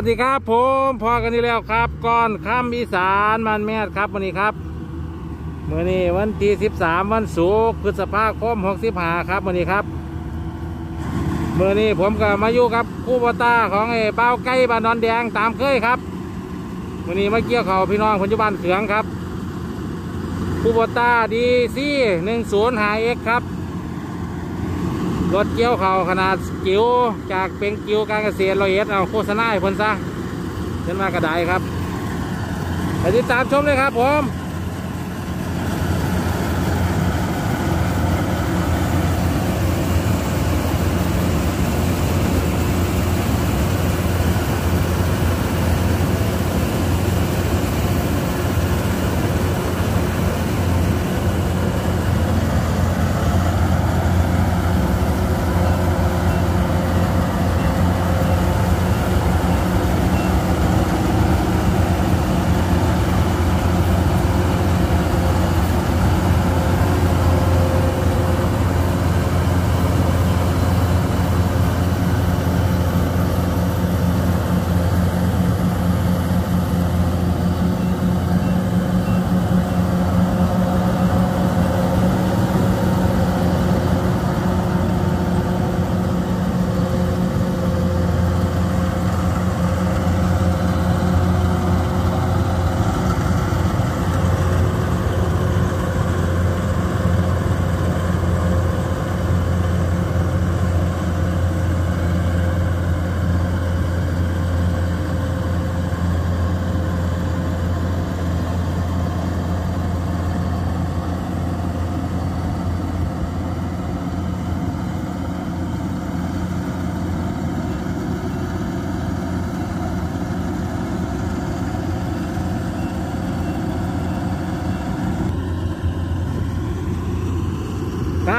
วัสดีครับผมพอกันนี่แล้วครับก้อนข้ามอีสานมันแม่ดครับวันนี้ครับเมื่อนี้วันที่13วันศุกร์พฤษภาคม65ครับวันนี้ครับเมื่อนี้ผมก็มาอยู่กับคู่บตาของไอ้เป้าไก่บานนอนแดงตามเคยครับมื่อนี้มาเกี่ยวเขาพี่น้องคนอยู่บ้านเขืองครับคู่บตาดีซี่หนึ่งศูนย์หาเอ็กครับ รถเกี้ยวเขาขนาดกิ้วจากเป็นกิ้วการเกษตรเราเอ็ดเอาโฆษณาให้คนซะเพิ่นมากระไดครับไปติดตามชมเลยครับผม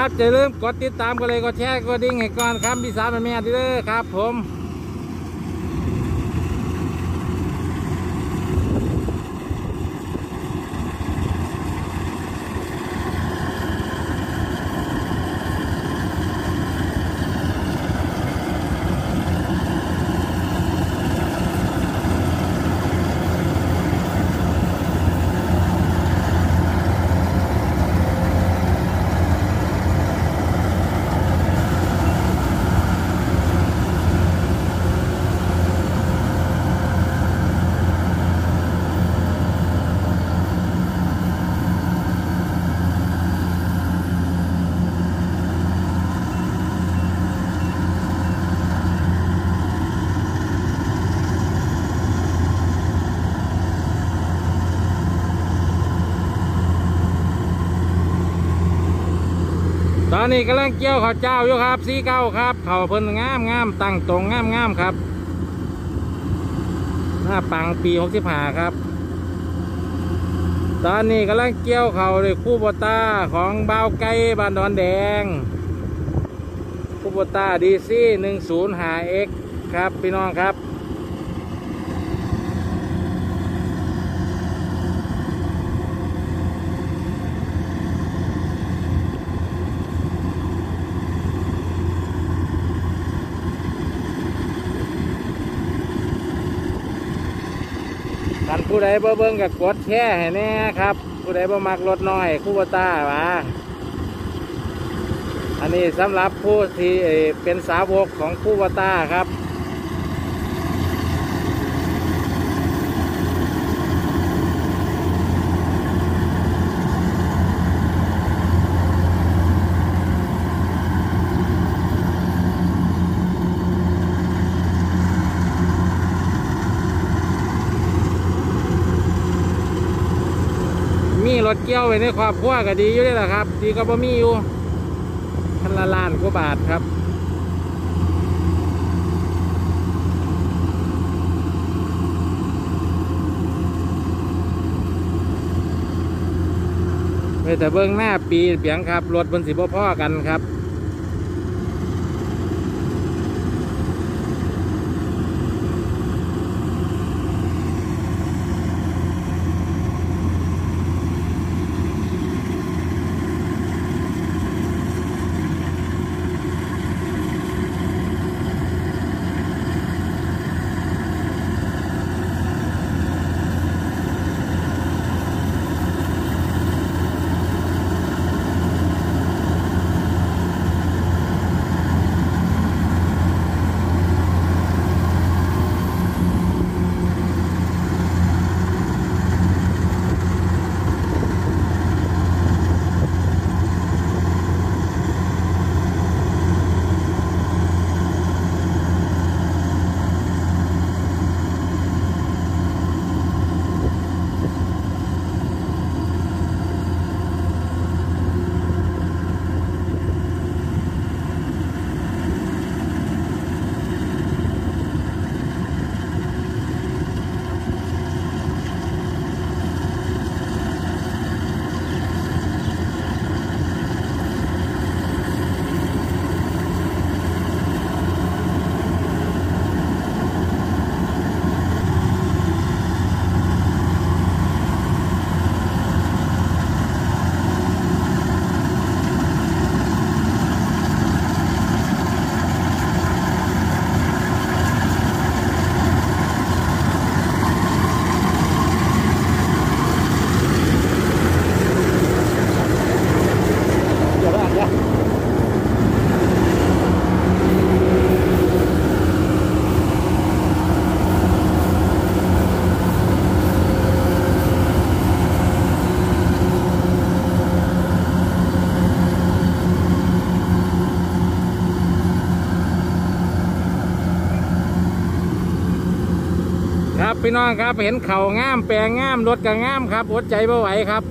ับจะเริ่าลืมกดติดตามกันเลยกดแชร์กดดิ้งให้ก่อนครับพี่สาวแม่ที่เด้อครับ ผม อนนี้กำลังเกี่ยวข้าวเจ้าอยู่ครับซีเก้าครับเขาเพิ่นงามงามตั้งตรงงามงามครับ หน้าปังปีหกสิบห้าครับ ตอนนี้กำลังเกี่ยวเขาเลยคู่บตาของเบาไก่บ้านดอนแดง คู่บตาดีซี่หนึ่งศูนย์หาเอ็กครับพี่น้องครับ ท่านผู้ใดบ่เบิ้งกับกดแช่ให้แน่ครับ ผู้ใดบ่มักรถน้อยคู่บต้าวะอันนี้สำหรับผู้ที่เป็นสาวกของคู่บต้าครับ มีรถเกี้ยวไว้ในครอบครัวก็ดีอยู่เลยล่ะครับ ดีก็บ่มีอยู่คันละล้านกว่าบาทครับไปแต่เบื้องหน้าปีเปียงครับรถบนสิบพ่อกันครับ ครับพี่น้องครับเห็นเข่างามแปลงงามรถก็งามครับอดใจไม่ไหวครับ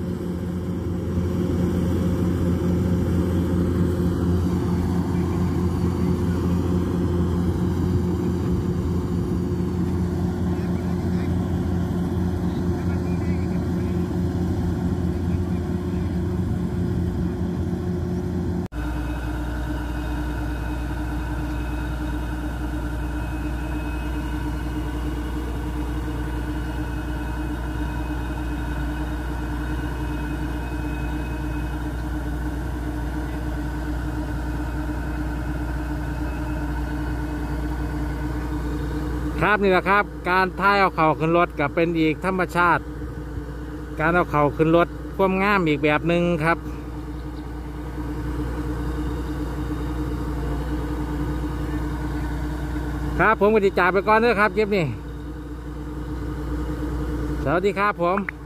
ครับนี่แหละครับ การท้ายเอาเข่าขึ้นรถกับเป็นอีกธรรมชาติ การเอาเข่าขึ้นรถความงามอีกแบบหนึ่งครับครับผมกติจ่าไปก่อนเด้อครับเก็บนี่ สวัสดีครับผม